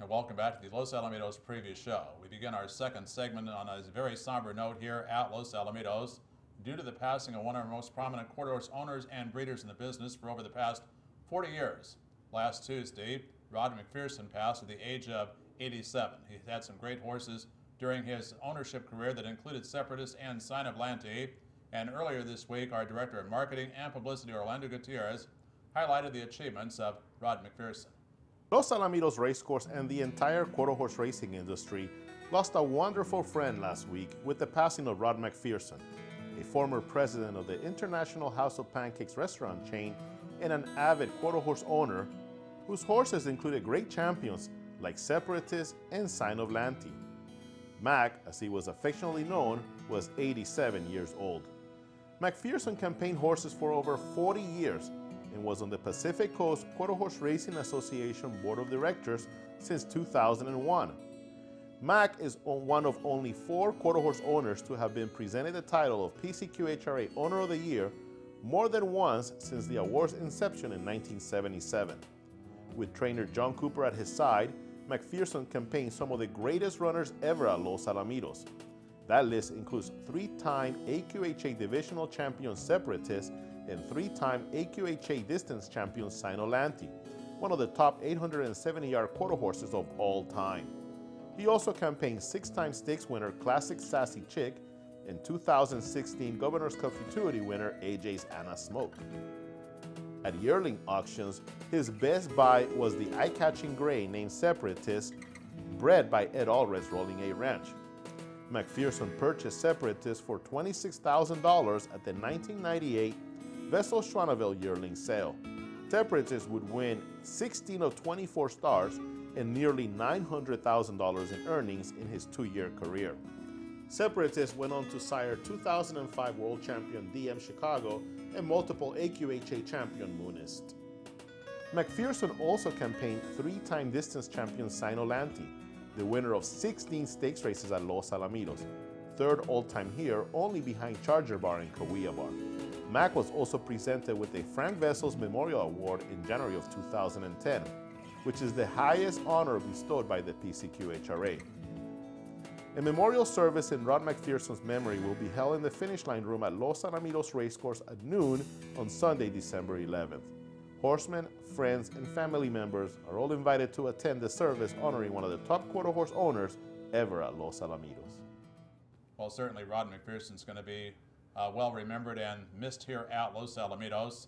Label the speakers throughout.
Speaker 1: And welcome back to the Los Alamitos preview show. We begin our second segment on a very somber note here at Los Alamitos. Due to the passing of one of our most prominent quarter horse owners and breeders in the business for over the past 40 years. Last Tuesday, Rod MacPherson passed at the age of 87. He had some great horses during his ownership career that included Separatist and Sign of Lanty. And earlier this week, our Director of Marketing and Publicity, Orlando Gutierrez, highlighted the achievements of Rod MacPherson.
Speaker 2: Los Alamitos Racecourse and the entire quarter horse racing industry lost a wonderful friend last week with the passing of Rod MacPherson, a former president of the International House of Pancakes restaurant chain and an avid quarter horse owner whose horses included great champions like Separatist and Sign of Lanty. Mac, as he was affectionately known, was 87 years old. MacPherson campaigned horses for over 40 years and was on the Pacific Coast Quarter Horse Racing Association Board of Directors since 2001. Mac is one of only four quarter horse owners to have been presented the title of PCQHRA Owner of the Year more than once since the award's inception in 1977. With trainer John Cooper at his side, MacPherson campaigned some of the greatest runners ever at Los Alamitos. That list includes three-time AQHA divisional champion Separatist and three-time AQHA distance champion Lanty, one of the top 870-yard quarter horses of all time. He also campaigned six-time stakes winner Classic Sassy Chick and 2016 Governor's Cup Futurity winner AJ's Anna Smoke. At yearling auctions, his best buy was the eye-catching gray named Separatist, bred by Ed Allred's Rolling A Ranch. MacPherson purchased Separatist for $26,000 at the 1998 Vessel Schwanneville yearling sale. Separatist would win 16 of 24 stars and nearly $900,000 in earnings in his two-year career. Separatist went on to sire 2005 world champion DM Chicago and multiple AQHA champion Moonist. MacPherson also campaigned three-time distance champion Lanty, the winner of 16 stakes races at Los Alamitos, third all-time here only behind Charger Bar and Kaweah Bar. Mac was also presented with a Frank Vessels Memorial Award in January of 2010, which is the highest honor bestowed by the PCQHRA. A memorial service in Rod MacPherson's memory will be held in the finish line room at Los Alamitos Racecourse at noon on Sunday, December 11th. Horsemen, friends, and family members are all invited to attend the service honoring one of the top quarter horse owners ever at Los Alamitos.
Speaker 1: Well, certainly Rod MacPherson's going to be uh, well remembered and missed here at Los Alamitos.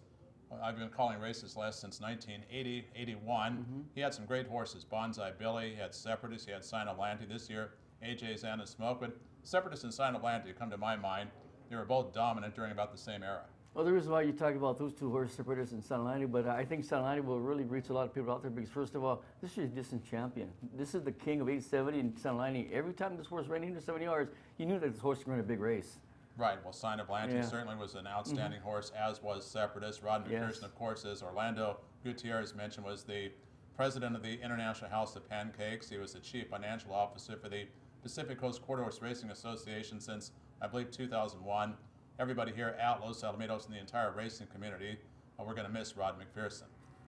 Speaker 1: I've been calling races less since 1980, 81. Mm-hmm. He had some great horses. Bonsai Billy, he had Separatist, he had Sign of Lanty this year. AJ's Anna Smoke, but Separatist and Sign of Lanty come to my mind. They were both dominant during about the same era.
Speaker 3: Well, the reason why you talk about those two horses, Separatist and Sign of but I think of will really reach a lot of people out there because, first of all, this is your distance champion. This is the king of 870 and Sign of Every time this horse ran into 70 yards, you knew that this horse was going to a big race.
Speaker 1: Right. Well, Sign of yeah. certainly was an outstanding mm-hmm. horse, as was Separatist. Rod MacPherson, yes. of course, as Orlando Gutierrez mentioned, was the president of the International House of Pancakes. He was the chief financial officer for the Pacific Coast Quarter Horse Racing Association since, I believe, 2001. Everybody here at Los Alamitos and the entire racing community, we're going to miss Rod MacPherson.